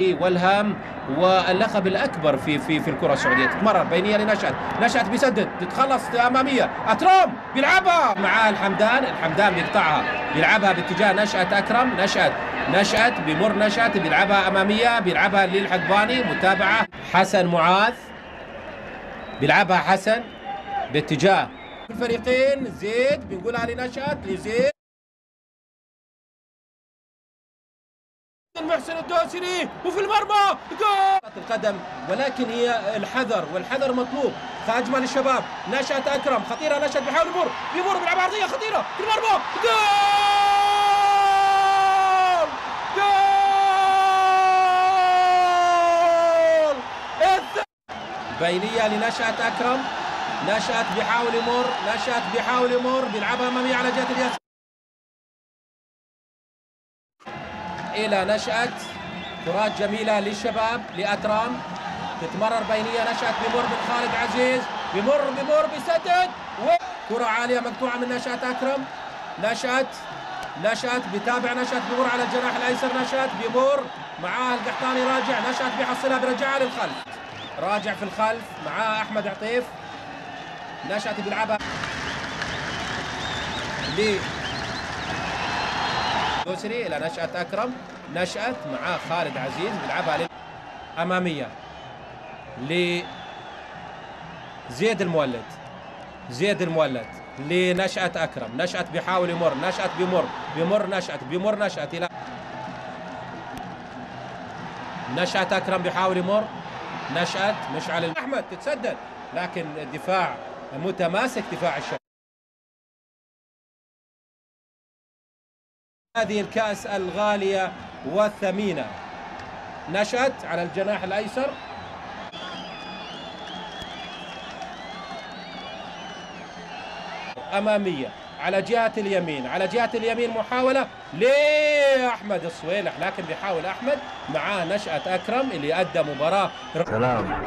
والهام واللقب الأكبر في في في الكرة السعودية. تتمرر بينية لنشأت. نشأت بيسدد تتخلص أمامية. اترام بيلعبها. مع الحمدان. الحمدان بيقطعها. بيلعبها باتجاه نشأت أكرم. نشأت نشأت بيمر نشأت. بيلعبها أمامية. بيلعبها للحقباني متابعة. حسن معاذ. بيلعبها حسن باتجاه الفريقين. زيد بنقولها لنشأت. لزيد. المحسن الدوسري وفي المرمى جول! القدم ولكن هي الحذر والحذر مطلوب. هجمه للشباب نشأت أكرم خطيرة نشأت بيحاول يمر بيمر بيلعب عرضيه خطيرة في المرمى جول! جول! بينية لنشأت أكرم نشأت بيحاول يمر نشأت بيحاول يمر بيلعبها اماميه على جهة اليسار. إلى نشأت كرات جميلة للشباب لأترام. تتمرر بينية نشأت بمر من خالد عزيز. بمر بمر بسدد كرة عالية مقطوعة من نشأت أكرم. نشأت نشأت بتابع نشأت بمر على الجناح الأيسر. نشأت بمر معاه القحطاني راجع. نشأت بيحصلها برجعها للخلف. راجع في الخلف معاه أحمد عطيف. نشأت بيلعبها يسري إلى نشأة أكرم نشأت مع خالد عزيز بيلعبها أمامية لزيد المولد زيد المولد لنشأة أكرم نشأة بيحاول يمر نشأة بيمر بيمر نشأة بيمر نشأة إلى نشأة أكرم بيحاول يمر نشأة مشعل أحمد تتسدد لكن الدفاع متماسك دفاع الشباب. هذه الكأس الغالية والثمينة. نشأت على الجناح الأيسر. أمامية على جهة اليمين. على جهة اليمين محاولة لأحمد الصويلح لكن بيحاول أحمد معاه نشأة أكرم اللي أدى مباراة. سلام.